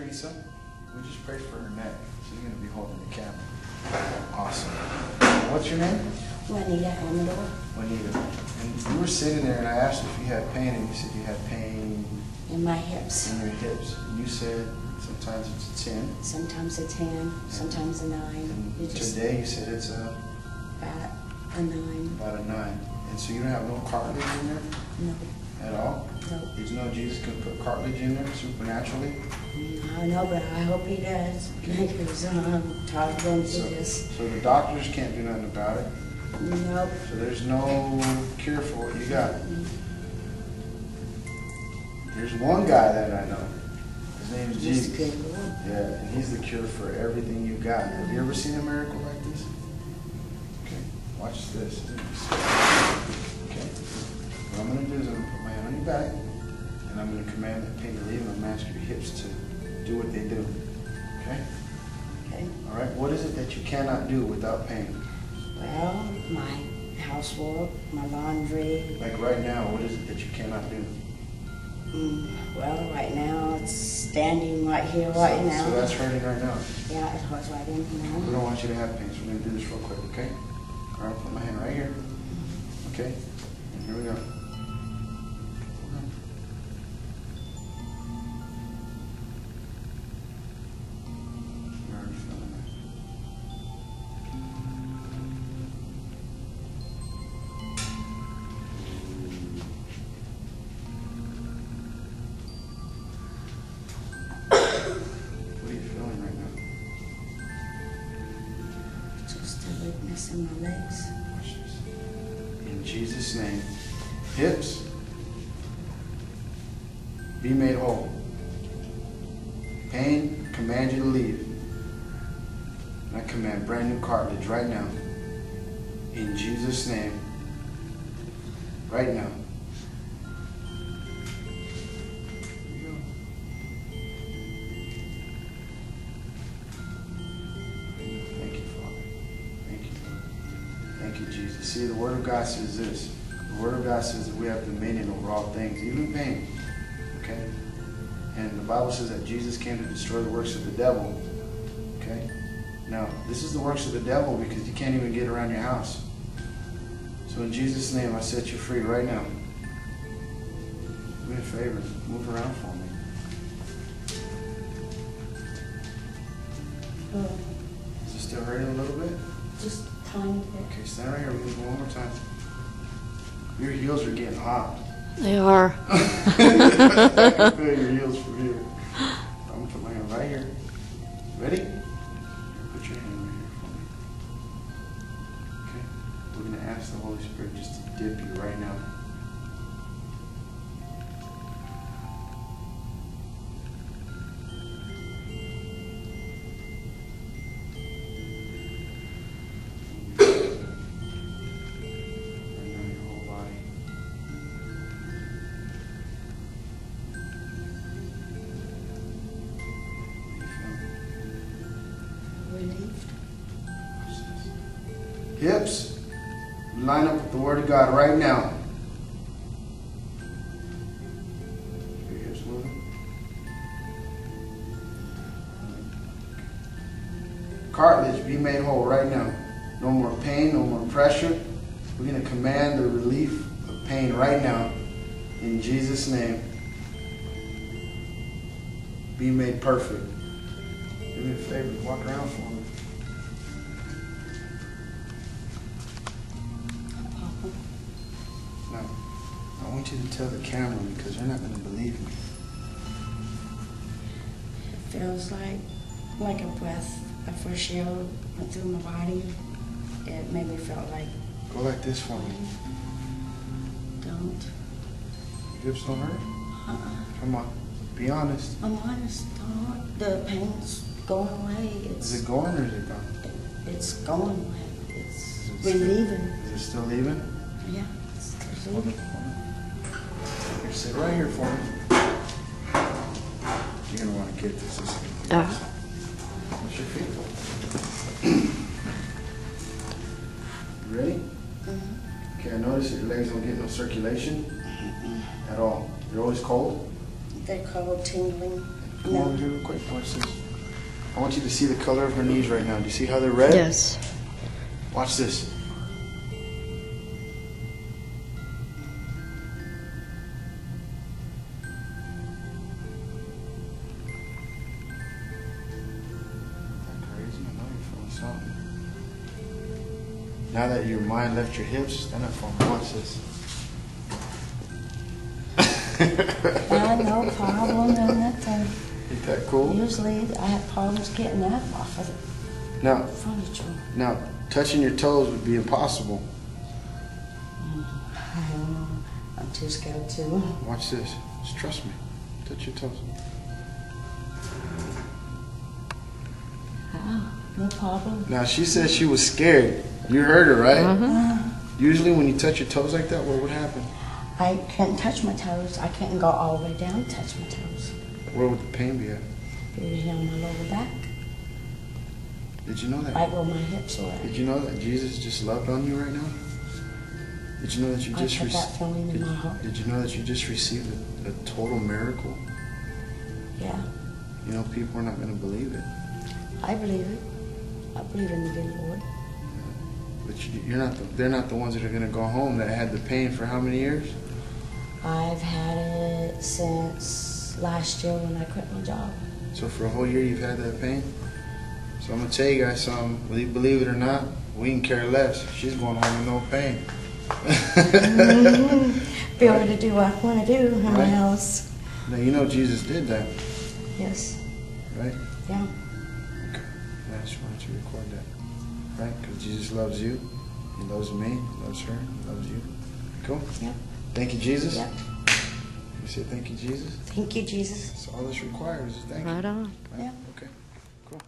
Teresa. We just prayed for her neck. She's going to be holding the camera. Awesome. What's your name? Juanita Amador. Juanita. And you were sitting there, and I asked if you had pain, and you said you had pain in my hips. in your hips. And you said sometimes it's a 10. Sometimes a 10, sometimes a 9. And You today you said it's a, about a 9. about a 9. And so you don't have no cartilage in there No, at all? No. You know Jesus could put cartilage in there supernaturally? I know, but I hope he does. Because um, I'm tired of going So, this. so the doctors can't do nothing about it. Nope. So there's no cure for what you got. Mm-hmm. There's one guy that I know. His name's Just Jesus. Yeah, and he's the cure for everything you got. Have you ever seen a miracle like this? Okay, watch this. Okay. What I'm gonna do is I'm gonna put my hand on your back, and I'm gonna command that pain to leave, and I'm gonna ask your hips to do what they do. Okay? Okay. All right. What is it that you cannot do without pain? Well, my housework, my laundry. Like right now, what is it that you cannot do? Mm, well, right now it's standing right here, right so, now. So that's hurting right now. yeah, it hurts right in We now. don't want you to have pain, so we're gonna do this real quick, okay? All right, put my hand right here. Okay, and here we go. A weakness in my legs. In Jesus' name, hips, be made whole. Pain, command you to leave. And I command brand new cartilage right now. In Jesus' name. Right now. See, the Word of God says this. The Word of God says that we have dominion over all things, even pain. Okay? And the Bible says that Jesus came to destroy the works of the devil. Okay? Now, this is the works of the devil because you can't even get around your house. So in Jesus' name, I set you free right now. Do me a favor. Move around for me. Oh, Is it still hurting a little bit? just tiny bit. Okay, stand right here. We're gonna one more time. Your heels are getting hot. They are. I can feel your heels from here. I'm gonna put my hand right here. Ready? Put your hand right here for me. Okay. We're gonna ask the Holy Spirit just to dip you right now. Hips, line up with the Word of God right now. Cartilage, be made whole right now. No more pain, no more pressure. We're going to command the relief of pain right now. In Jesus' name. Be made perfect. Do me a favor, walk around for me. Want you to tell the camera because they're not going to believe me. It feels like like a breath of fresh air went through my body. It made me feel like Go like this for me. don't. Hips don't hurt? Uh-uh. Come on. Be honest. I'm honest, don't. The pain's going away. Is it going or is it gone? It, it's going away. It's Is it still- relieving. Is it still leaving? Yeah, it's relieving. Sit right here for me. You're going to want to get this. This is Uh. What's your feet? You ready? Mhm. Okay, I notice that your legs don't get no circulation at all. You're always cold? They're cold tingling. Come No. over here real quick. Watch this. I want you to see the color of her knees right now. Do you see how they're red? Yes. Watch this. Now that your mind left your hips, stand up for me. Watch this. Uh, no problem, no nothing. Ain't that cool? Usually I have problems getting up off of the Now, furniture. now, touching your toes would be impossible. I don't know. I'm too scared to. Watch this. Just trust me. Touch your toes. Oh, no problem. Now she said she was scared. You heard her, right? Uh, Usually when you touch your toes like that, what would happen? I can't touch my toes. I can't go all the way down and touch my toes. Where would the pain be at? Usually on my lower back, Did you know that? right where my hips are. Did you know that Jesus just loved on you right now? Did you know that you I just have rec- that feeling in did, did you know that you just received a, a total miracle? Yeah, You know people are not going to believe it, I believe it. I believe in the good Lord. But you, you're not. The, they're not the ones that are going to go home that had the pain for how many years? I've had it since last year when I quit my job. So for a whole year you've had that pain. So I'm gonna tell you guys something. Believe it or not, we can care less. She's going home with no pain. Mm-hmm. Be able to do what I want to do in my house. now you know Jesus did that, Yes. right? Yeah. Okay. Yeah, I just wanted to record that, right? Because Jesus loves you, He loves me, He loves her, He loves you. Cool. Yeah. Thank you, Jesus. Yep. You say thank you, Jesus. Thank you, Jesus. That's all that's required is thank you. Right on. Right? Yeah. Okay. Cool.